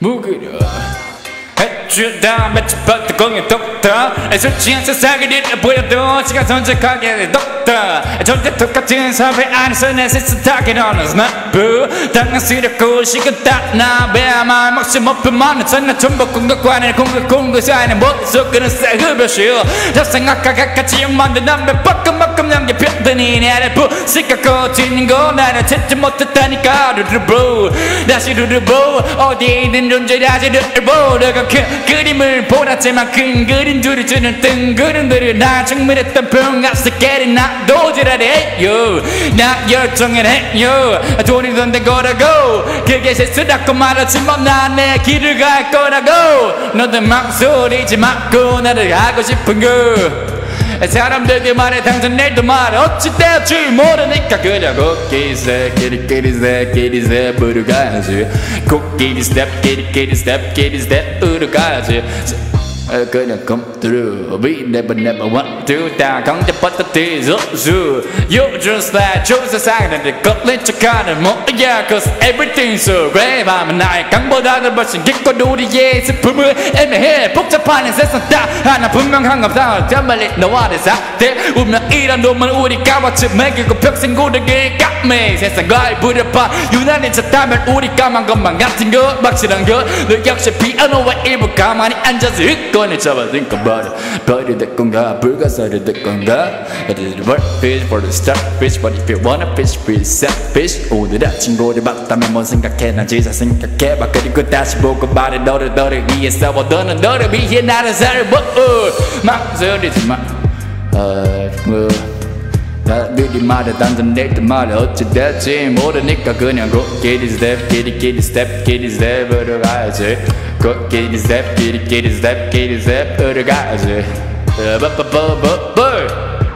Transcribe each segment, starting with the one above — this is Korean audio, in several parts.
무그려 해 주 다음에 집부터 공연 독터 솔직한 세상을 보여도 시간 선택하게 독터 절대 똑같은 사회 안에서 내 세상에 너는 스나프. 당황스럽고 시간 따나 배만 막시 못표만은 전나 전부 공격관에 공격 공격 사이에 머릿속 그는 싸그벼쉬어 잡생각과 같이 욕만든 남배 뻐끔뻐끔 남겨 편더니 나를 부시갖고 튀는 거 나를 찾지 못했다니까. 루루보 다시 루루보 어디에 있는 존재라지 루루보 내가 큰 그림을 보았지만 큰 그림 줄이 주는 뜬 그림들을 나 증명했던 평가스 깨리 나 도지라래요. 나 열정을 해요. 돈이 돈데 거라고. 그게 실수라고 말하지만 난내 길을 갈 거라고. 너도 막 소리지 말고 나를 하고 싶은 거 사람들이 말해 당신 내도 말해. 어찌 될지 모르니까 그냥 코끼리 새 끼리 끼리 새 끼리 새 부르 가야지. 코끼리 스텝 끼리 끼리 스텝 끼리 스텝으로 가야지. 그냥 come through. We never never want to 다 강제 받았지 수수 요즘 스타일 좋은 세상에 내 걸린 척하는 뭐야 Cause everything's so great 밤은 나의 강보다는 훨씬 깊고 우리의 슬픔을 애매해 복잡한 이 세상 다 하나 분명한 감상을 담말리 너와 내 상태 운명 이런 놈은 우리가 마치 매기고 평생 고르게 까매 세상과의 불협화 유난히 쳤다면 우리 까만 것만 같은 것 확실한 것너 역시 피아노와 일부 가만히 앉아서 흑권을 잡아들까 버려 별이 될 건가 불가사리 될 건가 It is the word fish for the starfish But if you wanna fish, fish, set fish. 오늘 아침 고를 봤다면 뭔 생각해 난 진짜 생각해봐 그리고 다시 보고 말해. 너를 너를 위해 싸워. 너는 너를 위해 나를 살아 망설이지 마. 어, 뭐, 나들이 말해. 단전 내들 말해. 어찌 될지 모르니까 그냥 코끼리 스텝 끼리끼리 스텝 끼리 스텝으로 가야지? 코끼리 스텝 끼리끼리 스텝 끼리 스텝으로 가야지? 빠빠빠빠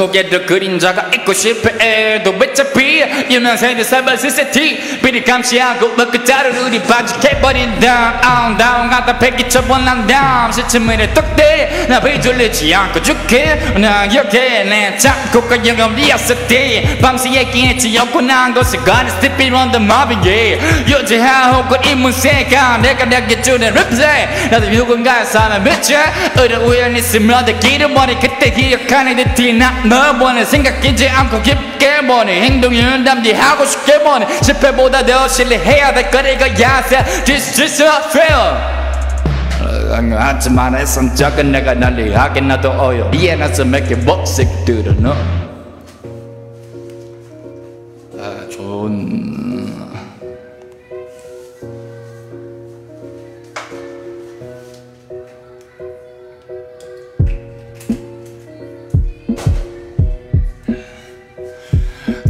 빠 목에도 그림자가 있고 싶어도 어차피 유명세대 사발 스세티. 비리 감시하고 먹고 자를 우리 반죽해버린 다음 다운 다운 갖다 패기쳐본 난 다음 시침을 똑대. 나 비졸리지 않고 죽게. 나 여기에 내 작곡가 영업이었을 때 밤새 얘기했지. 영원한 곳을 가는 스티피 런더 마비게. 여자하고 인문세가 내가 내게 주는 랩세 나도 누군가의 사람 미쳐. 어려운 우연히 내 길을 머리 그때 기억하는 듯이 나 너번에 생각하지 않고 깊게 보니 행동을 담대하고 쉽게 보니 실패보다 더 신뢰해야 될 거리가 야세 This is a fail 하지만 애선 작은 내가 난리 하긴 나도 어여. 이해나서 몇개 목색들은 너. 아,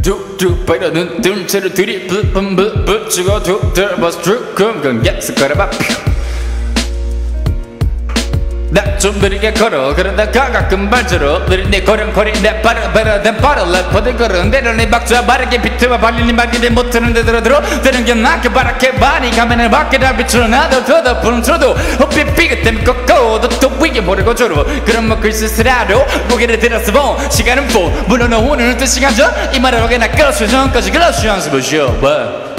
툭툭 빠르는 뜸채를 들이 붓붓붓 붙이고 툭 들어버스 쭉 금금 약속하라 나좀 느리게 걸어 그러다가 가끔 느린데 거령거린 내 빠르 내 빠르 래퍼들 걸은 대로 내 박자 바르게 비트와 발리니 말기대 못하는 데 들어 들어. 되는 게 나게 바랗게 많이 가면을 밖에 다 비추어 나도 더더 푸른 tro도. 호피 삐그 때문에 꺾고 또 위에 모르고 저러 그럼 뭐 글쓰스라도 고개를 들어서 본 시간은 보 물론 오늘은 또 시간 전이 말을 하게 나 끌어서 전까지 끌어서 연습을 쉬어 봐